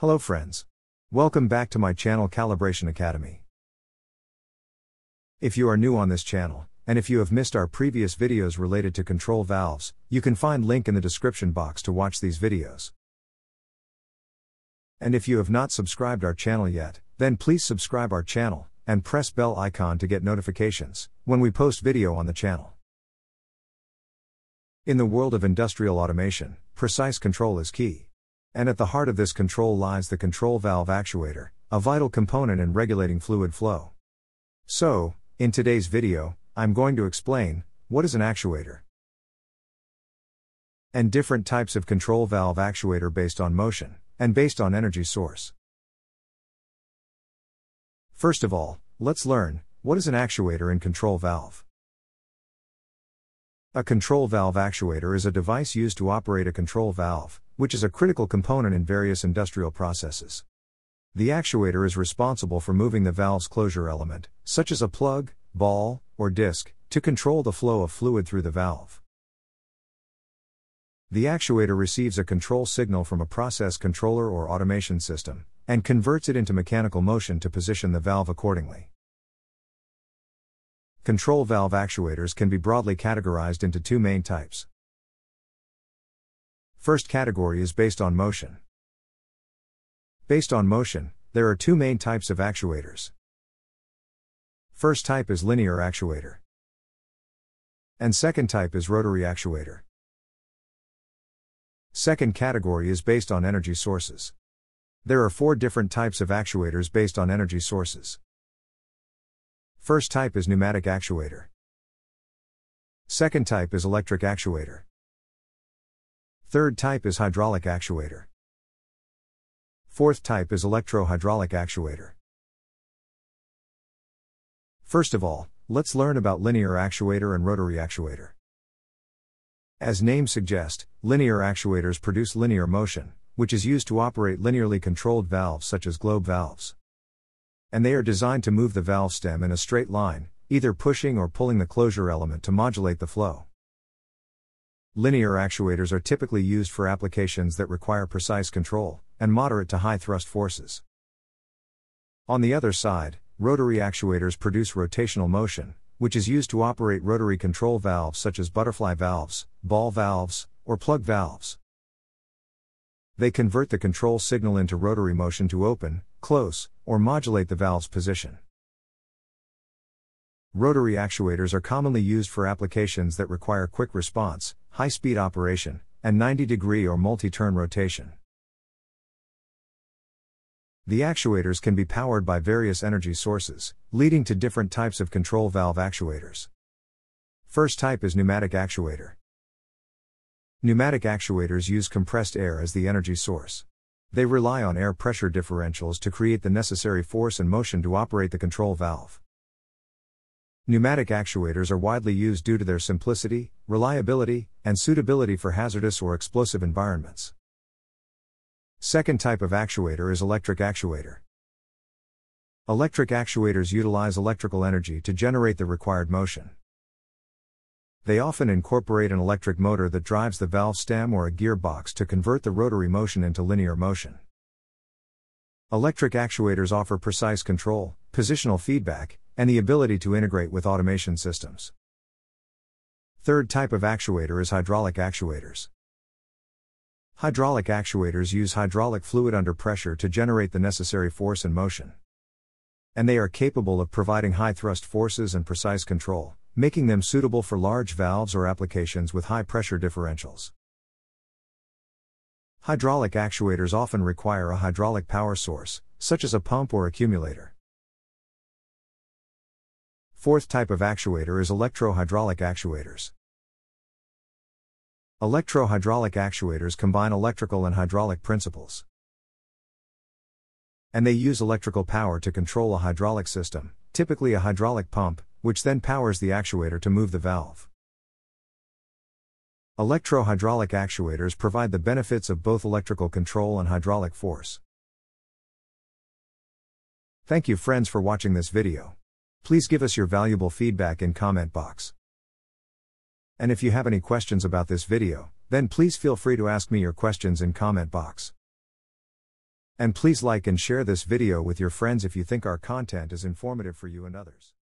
Hello friends. Welcome back to my channel Calibration Academy. If you are new on this channel, and if you have missed our previous videos related to control valves, you can find link in the description box to watch these videos. And if you have not subscribed our channel yet, then please subscribe our channel, and press bell icon to get notifications when we post video on the channel. In the world of industrial automation, precise control is key. And at the heart of this control lies the control valve actuator, a vital component in regulating fluid flow. So, in today's video, I'm going to explain what is an actuator and different types of control valve actuator based on motion and based on energy source. First of all, let's learn what is an actuator and control valve. A control valve actuator is a device used to operate a control valve, which is a critical component in various industrial processes. The actuator is responsible for moving the valve's closure element, such as a plug, ball, or disc, to control the flow of fluid through the valve. The actuator receives a control signal from a process controller or automation system, and converts it into mechanical motion to position the valve accordingly. Control valve actuators can be broadly categorized into two main types. First category is based on motion. Based on motion, there are two main types of actuators. First type is linear actuator. And second type is rotary actuator. Second category is based on energy sources. There are four different types of actuators based on energy sources. First type is pneumatic actuator. Second type is electric actuator. Third type is hydraulic actuator. Fourth type is electro-hydraulic actuator. First of all, let's learn about linear actuator and rotary actuator. As names suggest, linear actuators produce linear motion, which is used to operate linearly controlled valves such as globe valves and they are designed to move the valve stem in a straight line, either pushing or pulling the closure element to modulate the flow. Linear actuators are typically used for applications that require precise control and moderate to high thrust forces. On the other side, rotary actuators produce rotational motion, which is used to operate rotary control valves such as butterfly valves, ball valves, or plug valves. They convert the control signal into rotary motion to open, close, or modulate the valve's position. Rotary actuators are commonly used for applications that require quick response, high speed operation, and 90 degree or multi turn rotation. The actuators can be powered by various energy sources, leading to different types of control valve actuators. First type is pneumatic actuator. Pneumatic actuators use compressed air as the energy source. They rely on air pressure differentials to create the necessary force and motion to operate the control valve. Pneumatic actuators are widely used due to their simplicity, reliability, and suitability for hazardous or explosive environments. Second type of actuator is electric actuator. Electric actuators utilize electrical energy to generate the required motion. They often incorporate an electric motor that drives the valve stem or a gearbox to convert the rotary motion into linear motion. Electric actuators offer precise control, positional feedback, and the ability to integrate with automation systems. Third type of actuator is hydraulic actuators. Hydraulic actuators use hydraulic fluid under pressure to generate the necessary force and motion. And they are capable of providing high thrust forces and precise control, making them suitable for large valves or applications with high pressure differentials. Hydraulic actuators often require a hydraulic power source, such as a pump or accumulator. Fourth type of actuator is electro-hydraulic actuators. Electro-hydraulic actuators combine electrical and hydraulic principles. And they use electrical power to control a hydraulic system, typically a hydraulic pump, which then powers the actuator to move the valve. Electro-hydraulic actuators provide the benefits of both electrical control and hydraulic force. Thank you friends for watching this video. Please give us your valuable feedback in comment box. And if you have any questions about this video, then please feel free to ask me your questions in comment box. And please like and share this video with your friends if you think our content is informative for you and others.